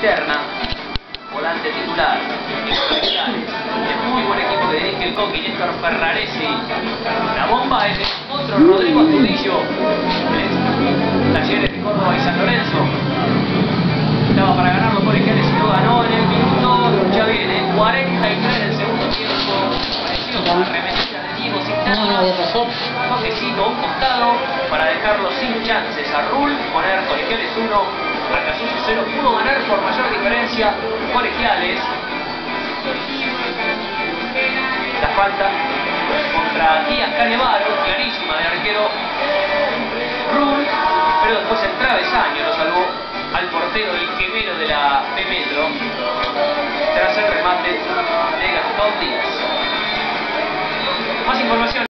Cisterna, volante titular. Es muy buen equipo que dirige el Coqui, Néstor Ferraresi. La bomba es de otro Rodrigo Astudillo. Talleres de Córdoba y San Lorenzo. Estaba para ganar los colegiales y lo ganó en el minuto, ya viene, 43 del segundo tiempo. Pareció una arremetida de Diego Cisterna. Toquecito a un costado para dejarlo sin chances a Rull, poner colegiales 1, Acasuso 0. Pudo ganar por mayor diferencia colegiales. La falta contra Díaz Canevaro, clarísima de arquero Rull, pero después el travesaño lo salvó al portero del gemelo de la B Metro tras el remate de Gastón Díaz.